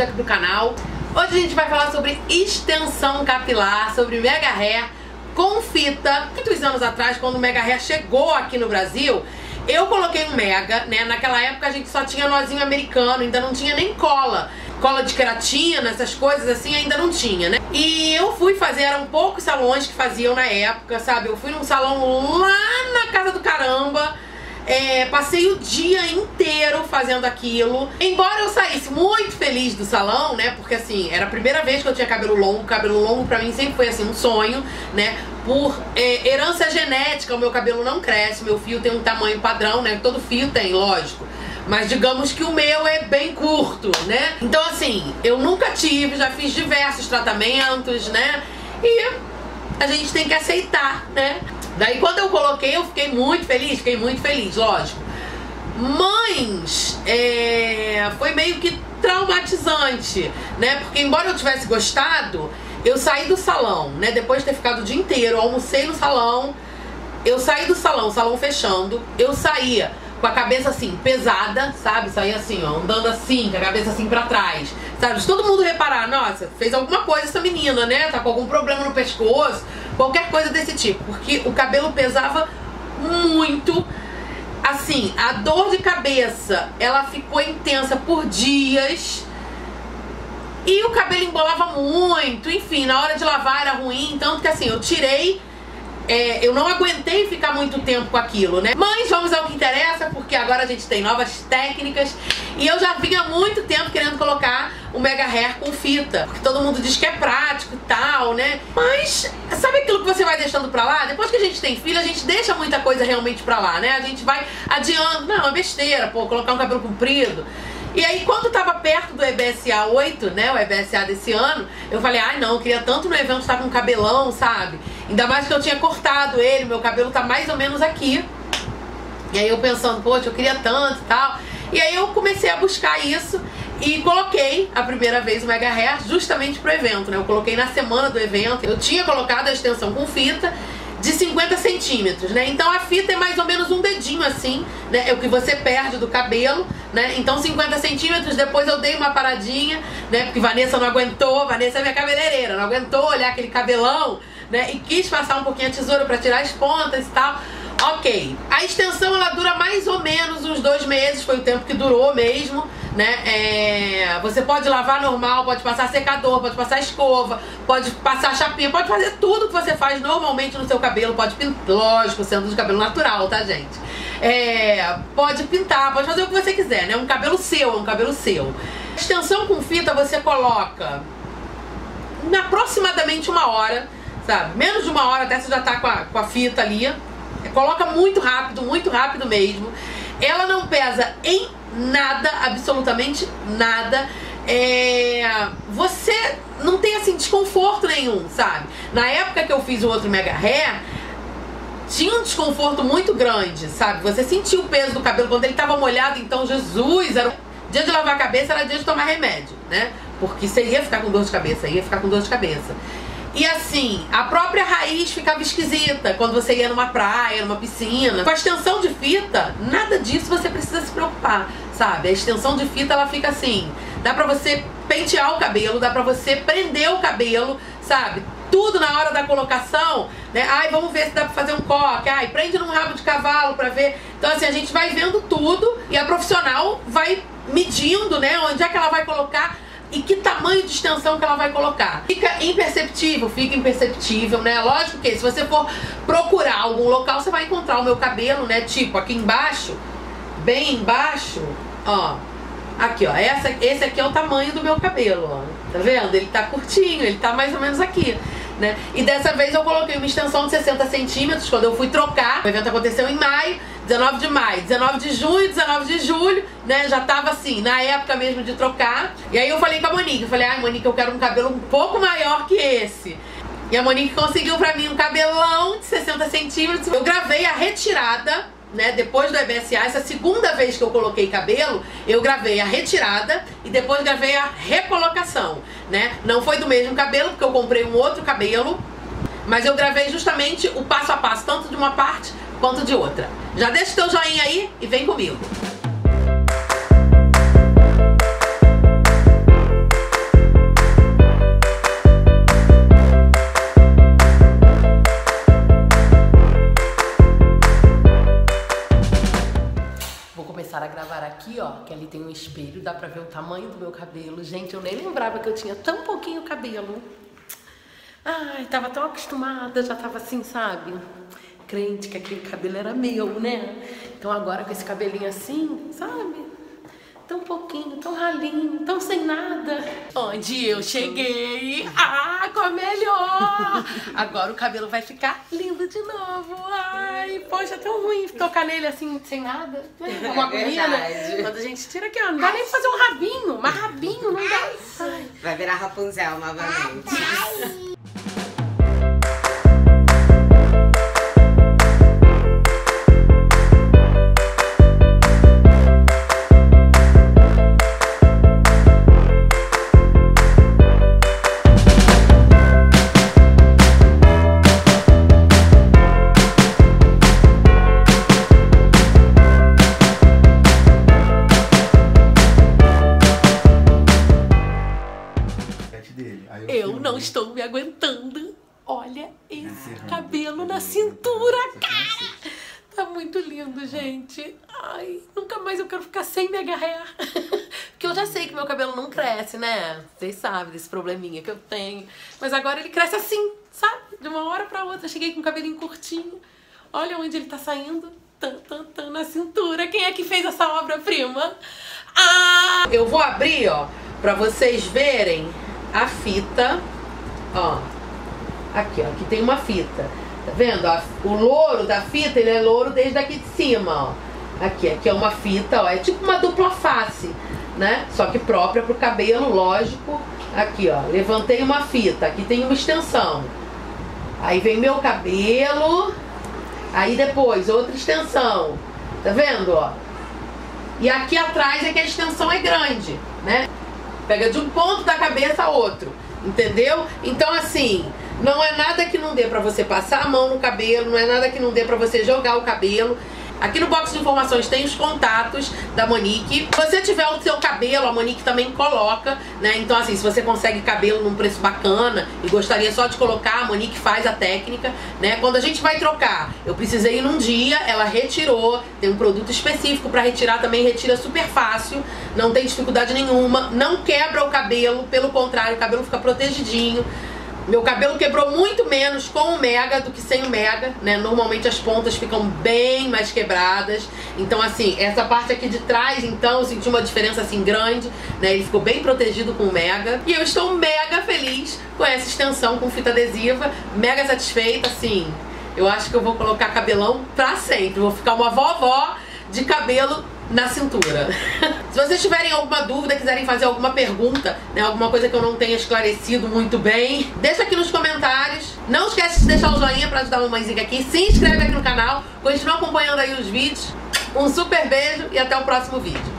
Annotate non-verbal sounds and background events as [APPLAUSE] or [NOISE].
vídeo aqui pro canal. Hoje a gente vai falar sobre extensão capilar, sobre mega hair com fita. Muitos anos atrás, quando o mega hair chegou aqui no Brasil, eu coloquei um mega, né? Naquela época a gente só tinha nozinho americano, ainda não tinha nem cola. Cola de queratina, essas coisas assim, ainda não tinha, né? E eu fui fazer, eram poucos salões que faziam na época, sabe? Eu fui num salão lá na casa do caramba é, passei o dia inteiro fazendo aquilo. Embora eu saísse muito feliz do salão, né? Porque assim, era a primeira vez que eu tinha cabelo longo. Cabelo longo pra mim sempre foi assim um sonho, né? Por é, herança genética, o meu cabelo não cresce, meu fio tem um tamanho padrão, né? Todo fio tem, lógico. Mas digamos que o meu é bem curto, né? Então assim, eu nunca tive, já fiz diversos tratamentos, né? E a gente tem que aceitar, né? Daí quando eu coloquei, eu fiquei muito feliz, fiquei muito feliz, lógico. Mas é, foi meio que traumatizante, né? Porque embora eu tivesse gostado, eu saí do salão, né? Depois de ter ficado o dia inteiro, almocei no salão, eu saí do salão, salão fechando, eu saía com a cabeça assim, pesada, sabe? Saía assim, ó, andando assim, com a cabeça assim pra trás. Sabe? Se todo mundo reparar, nossa, fez alguma coisa essa menina, né? Tá com algum problema no pescoço, qualquer coisa desse tipo. Porque o cabelo pesava muito. Assim, a dor de cabeça, ela ficou intensa por dias. E o cabelo embolava muito, enfim, na hora de lavar era ruim, tanto que assim, eu tirei é, eu não aguentei ficar muito tempo com aquilo, né? Mas vamos ao que interessa, porque agora a gente tem novas técnicas e eu já vinha há muito tempo querendo colocar o Mega Hair com fita, porque todo mundo diz que é prático e tal, né? Mas você vai deixando pra lá? Depois que a gente tem filho, a gente deixa muita coisa realmente pra lá, né? A gente vai adiando, não, é besteira, pô, colocar um cabelo comprido. E aí, quando tava perto do EBSA 8, né, o EBSA desse ano, eu falei, ai não, eu queria tanto no evento estar com um cabelão, sabe? Ainda mais que eu tinha cortado ele, meu cabelo tá mais ou menos aqui. E aí eu pensando, poxa, eu queria tanto e tal. E aí eu comecei a buscar isso e coloquei a primeira vez o Mega Hair justamente pro evento, né? Eu coloquei na semana do evento. Eu tinha colocado a extensão com fita de 50 centímetros, né? Então a fita é mais ou menos um dedinho assim, né? É o que você perde do cabelo, né? Então 50 centímetros, depois eu dei uma paradinha, né? Porque Vanessa não aguentou, Vanessa é minha cabeleireira, não aguentou olhar aquele cabelão, né? E quis passar um pouquinho a tesoura para tirar as pontas e tal. Ok. A extensão ela dura mais ou menos uns dois meses, foi o tempo que durou mesmo, né? É, você pode lavar normal, pode passar secador, pode passar escova, pode passar chapinha, pode fazer tudo que você faz normalmente no seu cabelo, pode pintar, lógico, sendo de cabelo natural, tá, gente? É, pode pintar, pode fazer o que você quiser, né? Um cabelo seu, é um cabelo seu. Extensão com fita você coloca aproximadamente uma hora, sabe? Menos de uma hora até você já tá com a, com a fita ali. Coloca muito rápido, muito rápido mesmo. Ela não pesa em nada, absolutamente nada. É, você não tem assim desconforto nenhum, sabe? Na época que eu fiz o outro Mega Hair, tinha um desconforto muito grande, sabe? Você sentia o peso do cabelo quando ele tava molhado, então Jesus, era dia de lavar a cabeça, era dia de tomar remédio, né? Porque você ia ficar com dor de cabeça, ia ficar com dor de cabeça. E assim, a própria raiz ficava esquisita quando você ia numa praia, numa piscina. Com a extensão de fita, nada disso você precisa se preocupar, sabe? A extensão de fita ela fica assim, dá pra você pentear o cabelo, dá pra você prender o cabelo, sabe? Tudo na hora da colocação, né? Ai, vamos ver se dá pra fazer um coque. Ai, prende num rabo de cavalo pra ver. Então, assim, a gente vai vendo tudo e a profissional vai medindo, né? Onde é que ela vai colocar e que tamanho de extensão que ela vai colocar. Fica imperceptível, fica imperceptível, né? Lógico que se você for procurar algum local, você vai encontrar o meu cabelo, né? Tipo aqui embaixo, bem embaixo, ó. Aqui, ó. Essa, esse aqui é o tamanho do meu cabelo, ó. Tá vendo? Ele tá curtinho, ele tá mais ou menos aqui. Né? E dessa vez eu coloquei uma extensão de 60 centímetros quando eu fui trocar. O evento aconteceu em maio, 19 de maio, 19 de junho, 19 de julho, né? Já tava assim, na época mesmo de trocar. E aí eu falei com a Monique, eu falei, ai Monique, eu quero um cabelo um pouco maior que esse. E a Monique conseguiu pra mim um cabelão de 60 centímetros. Eu gravei a retirada né, depois do EBSA, essa segunda vez que eu coloquei cabelo, eu gravei a retirada e depois gravei a recolocação, né? Não foi do mesmo cabelo, porque eu comprei um outro cabelo, mas eu gravei justamente o passo a passo, tanto de uma parte quanto de outra. Já deixa o teu joinha aí e vem comigo. Gravar aqui, ó, que ali tem um espelho, dá pra ver o tamanho do meu cabelo. Gente, eu nem lembrava que eu tinha tão pouquinho cabelo. Ai, tava tão acostumada, já tava assim, sabe? Crente que aquele cabelo era meu, né? Então agora com esse cabelinho assim, sabe? Tão pouquinho, tão ralinho, tão sem nada. Onde eu cheguei, ah, com a melhor. Agora o cabelo vai ficar lindo de novo. Ai, poxa, tão ruim tocar nele assim, sem nada. É uma agonia, né? Quando a gente tira aqui, ó, não dá nem pra fazer um rabinho, mas rabinho não dá. Ai. Vai virar Rapunzel novamente. Ai. Estou me aguentando. Olha esse cabelo na cintura, cara! Tá muito lindo, gente. Ai, nunca mais eu quero ficar sem mega hair. Porque [LAUGHS] eu já sei que meu cabelo não cresce, né? Vocês sabem desse probleminha que eu tenho. Mas agora ele cresce assim, sabe? De uma hora pra outra. cheguei com o cabelinho curtinho. Olha onde ele tá saindo. Tan, tan, tan, na cintura. Quem é que fez essa obra-prima? Ah! Eu vou abrir, ó, pra vocês verem a fita Ó. Aqui, ó. Aqui tem uma fita. Tá vendo? Ó, o louro da fita, ele é louro desde aqui de cima, ó. Aqui, aqui é uma fita, ó. É tipo uma dupla face, né? Só que própria pro cabelo, lógico. Aqui, ó. Levantei uma fita. Aqui tem uma extensão. Aí vem meu cabelo. Aí depois, outra extensão. Tá vendo, ó? E aqui atrás é que a extensão é grande, né? Pega de um ponto da cabeça a outro. Entendeu? Então, assim, não é nada que não dê para você passar a mão no cabelo, não é nada que não dê para você jogar o cabelo. Aqui no box de informações tem os contatos da Monique. Se você tiver o seu cabelo, a Monique também coloca, né? Então, assim, se você consegue cabelo num preço bacana e gostaria só de colocar, a Monique faz a técnica, né? Quando a gente vai trocar, eu precisei ir num dia, ela retirou, tem um produto específico para retirar também, retira super fácil, não tem dificuldade nenhuma, não quebra o cabelo, pelo contrário, o cabelo fica protegidinho. Meu cabelo quebrou muito menos com o Mega do que sem o Mega, né? Normalmente as pontas ficam bem mais quebradas. Então, assim, essa parte aqui de trás, então, eu senti uma diferença, assim, grande, né? Ele ficou bem protegido com o Mega. E eu estou mega feliz com essa extensão com fita adesiva. Mega satisfeita, assim. Eu acho que eu vou colocar cabelão pra sempre. Vou ficar uma vovó de cabelo na cintura. [LAUGHS] Se vocês tiverem alguma dúvida, quiserem fazer alguma pergunta, né, alguma coisa que eu não tenha esclarecido muito bem, deixa aqui nos comentários. Não esquece de deixar o joinha para ajudar a mamãezinha aqui. Se inscreve aqui no canal, continua acompanhando aí os vídeos. Um super beijo e até o próximo vídeo.